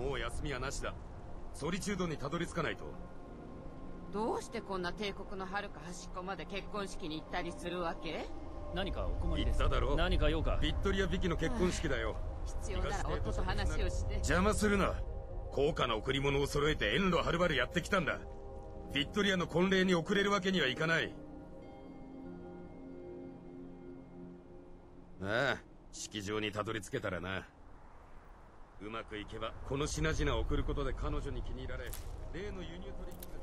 もう休みはなしだ。ソリチュードにたどり着かないと。どうしてこんな帝国の遥か端っこまで結婚式に行ったりするわけ？何かお困りです言っただろ何か用か？ビットリア・ビキの結婚式だよ。必要なら夫と話をして。邪魔するな。高価な贈り物を揃えて遠路はるばるやってきたんだ。ビットリアの婚礼に遅れるわけにはいかない。ああ式場にたどり着けたらなうまくいけばこの品々を送ることで彼女に気に入られ例の輸入取引が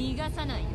逃がさないよ